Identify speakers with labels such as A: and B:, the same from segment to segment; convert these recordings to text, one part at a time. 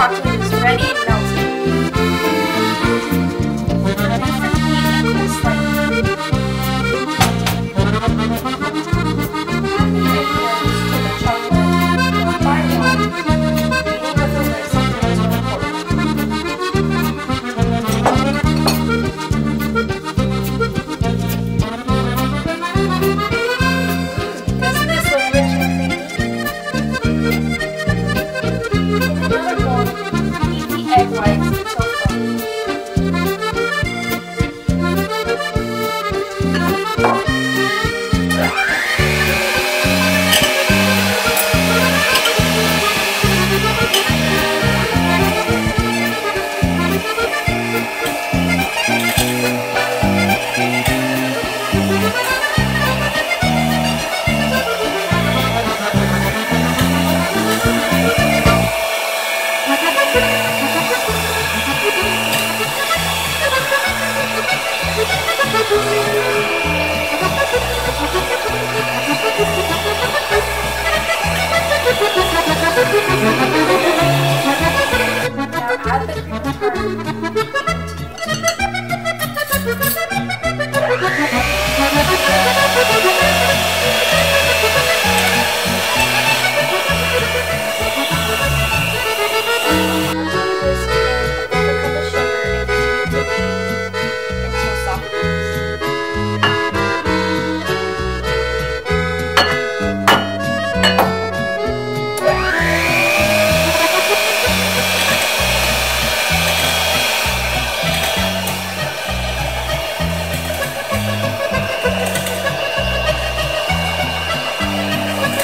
A: Cartoon is ready? return.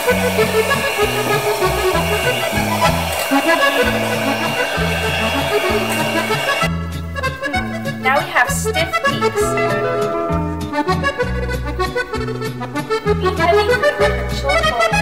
A: Now we have stiff peaks. Peak heavy, short hold,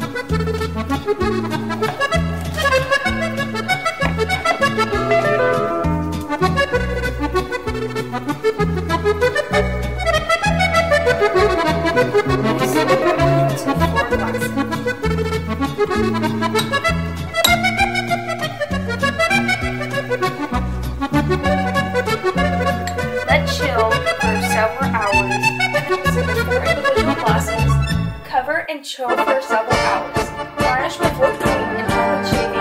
A: Thank you. and chill for several hours. Garnish with whipped cream and chocolate shavings.